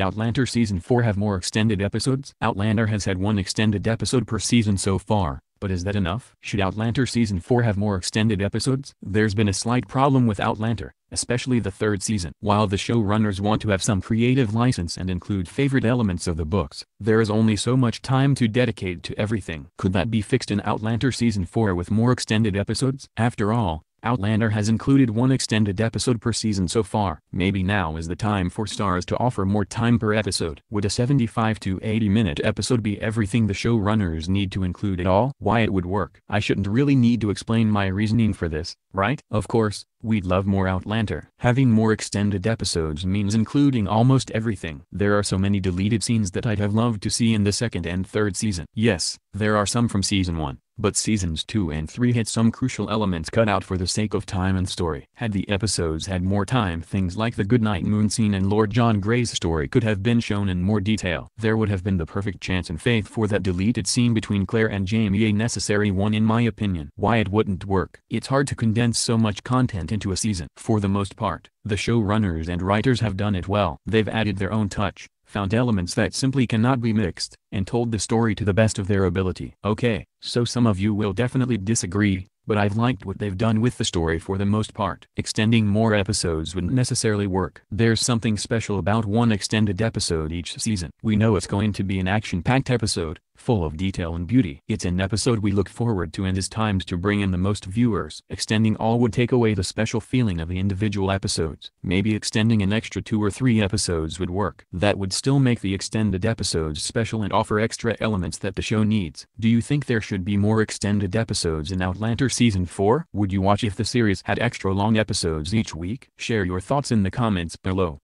Outlander Season 4 have more extended episodes? Outlander has had one extended episode per season so far, but is that enough? Should Outlander Season 4 have more extended episodes? There's been a slight problem with Outlander, especially the third season. While the showrunners want to have some creative license and include favorite elements of the books, there is only so much time to dedicate to everything. Could that be fixed in Outlander Season 4 with more extended episodes? After all, Outlander has included one extended episode per season so far. Maybe now is the time for Starz to offer more time per episode. Would a 75 to 80 minute episode be everything the showrunners need to include it all? Why it would work. I shouldn't really need to explain my reasoning for this, right? Of course, we'd love more Outlander. Having more extended episodes means including almost everything. There are so many deleted scenes that I'd have loved to see in the second and third season. Yes, there are some from season 1 but seasons 2 and 3 had some crucial elements cut out for the sake of time and story. Had the episodes had more time things like the Goodnight Moon scene and Lord John Grey's story could have been shown in more detail. There would have been the perfect chance and Faith for that deleted scene between Claire and Jamie a necessary one in my opinion. Why it wouldn't work. It's hard to condense so much content into a season. For the most part, the showrunners and writers have done it well. They've added their own touch, found elements that simply cannot be mixed, and told the story to the best of their ability. Okay, so some of you will definitely disagree, but I've liked what they've done with the story for the most part. Extending more episodes wouldn't necessarily work. There's something special about one extended episode each season. We know it's going to be an action-packed episode, full of detail and beauty. It's an episode we look forward to and is timed to bring in the most viewers. Extending all would take away the special feeling of the individual episodes. Maybe extending an extra two or three episodes would work. That would still make the extended episodes special and offer extra elements that the show needs. Do you think there should be more extended episodes in Outlander Season 4? Would you watch if the series had extra long episodes each week? Share your thoughts in the comments below.